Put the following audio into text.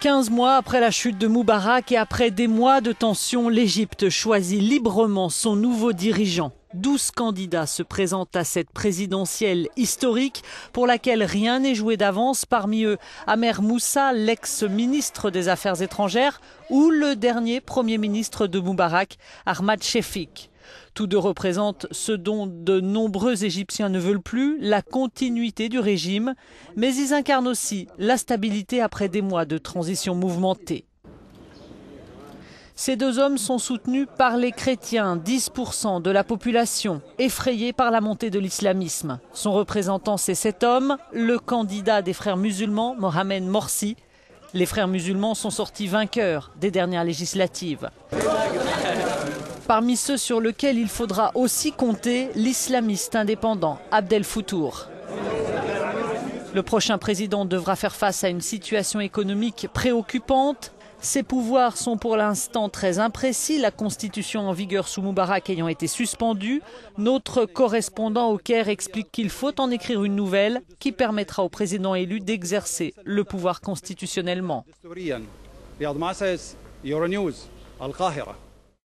15 mois après la chute de Moubarak et après des mois de tension, l'Égypte choisit librement son nouveau dirigeant. 12 candidats se présentent à cette présidentielle historique pour laquelle rien n'est joué d'avance. Parmi eux, Amer Moussa, l'ex-ministre des Affaires étrangères, ou le dernier Premier ministre de Moubarak, Ahmad Shefik. Tous deux représentent ce dont de nombreux Égyptiens ne veulent plus, la continuité du régime, mais ils incarnent aussi la stabilité après des mois de transition mouvementée. Ces deux hommes sont soutenus par les chrétiens, 10% de la population, effrayés par la montée de l'islamisme. Son représentant, c'est cet homme, le candidat des frères musulmans, Mohamed Morsi. Les frères musulmans sont sortis vainqueurs des dernières législatives. Parmi ceux sur lesquels il faudra aussi compter l'islamiste indépendant Abdel Foutour. Le prochain président devra faire face à une situation économique préoccupante. Ses pouvoirs sont pour l'instant très imprécis, la constitution en vigueur sous Moubarak ayant été suspendue. Notre correspondant au Caire explique qu'il faut en écrire une nouvelle qui permettra au président élu d'exercer le pouvoir constitutionnellement.